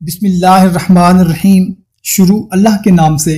बिस्मिल्लाहिर्रहमानिर्रहीम। शुरू अल्लाह के नाम से,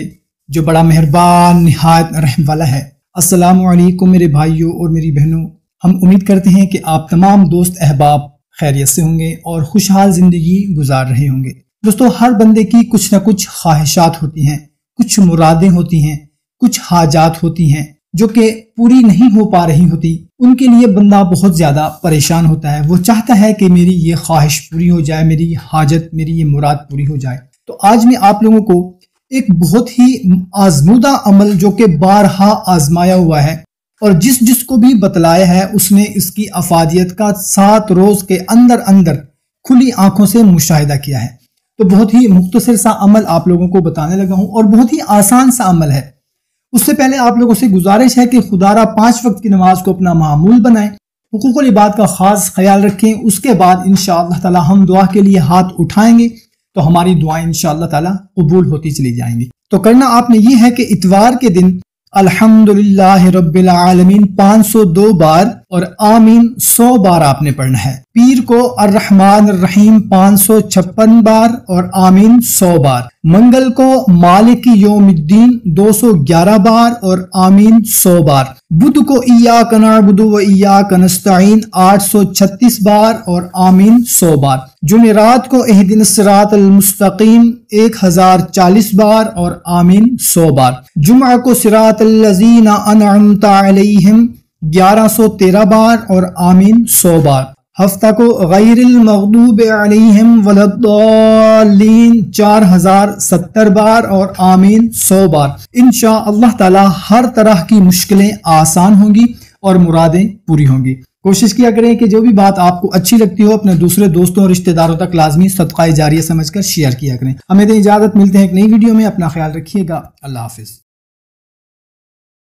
जो बड़ा मेहरबान, नहायत, रहम वाला है। अस्सलाम वालेकुम मेरे भाइयों और मेरी बहनों। हम उम्मीद करते हैं कि आप तमाम दोस्त अहबाब खैरियत से होंगे और खुशहाल ज़िंदगी गुजार रहे होंगे। दोस्तों, हर बंदे की कुछ ना कुछ ख्वाहिशात होती हैं, कुछ मुरादें होती हैं, कुछ हाजात होती हैं, जो कि पूरी नहीं हो पा रही होती। उनके लिए बंदा बहुत ज़्यादा परेशान होता है। वो चाहता है कि मेरी ये ख्वाहिश पूरी हो जाए, मेरी हाजत, मेरी ये मुराद पूरी हो जाए। तो आज मैं आप लोगों को एक बहुत ही आजमूदा अमल जो कि बारहा आजमाया हुआ है और जिस जिसको भी बतलाया है, उसने इसकी अफादियत का सात रोज के अंदर अंदर खुली आँखों से मुशाहिदा किया है। तो बहुत ही मुख्तसर सा अमल आप लोगों को बताने लगा हूँ और बहुत ही आसान सा अमल है। उससे पहले आप लोगों से गुजारिश है कि खुदारा पाँच वक्त की नमाज़ को अपना मामूल बनाएँ हुकूक इबाद का खास ख्याल रखें, उसके बाद इन ताला हम दुआ के लिए हाथ उठाएँगे तो हमारी दुआएँ इन ताला कबूल होती चली जाएँगी। तो करना आपने ये है कि इतवार के दिन, अल्हम्दुलिल्लाह रब्बिल आलमीन 502 बार और आमीन सौ बार आपने पढ़ना है। पीर को अर्रहमान रहीम पाँच सौ छप्पन बार और आमीन सौ बार। मंगल को मालिक योमुद्दीन दो सौ ग्यारह बार और आमीन सौ बार। बुद्ध को इया कनाबुदु व इया कनस्ताइन आठ सौ छत्तीस बार और आमीन सौ बार। जुमेरात को एहदिन सरातमस्तकीम एक हज़ार चालीस बार और आमीन सौ बार। जुमा को सिरातलजीना अनता 1113 बार और आमीन 100 बार। हफ़्ता को गैरमखूब अलीम वलद्दीन चार हज़ार सत्तर बार और आमीन सौ बार। इन अल्लाह ताला हर तरह की मुश्किलें आसान होंगी और मुरादें पूरी होंगी। कोशिश किया करें कि जो भी बात आपको अच्छी लगती हो, अपने दूसरे दोस्तों और रिश्तेदारों तक लाजमी सदका जारी समझ कर शेयर किया करें। हमें तो इजाज़त, मिलते हैं एक नई वीडियो में। अपना ख्याल रखिएगा। अल्लाह हाफिज़।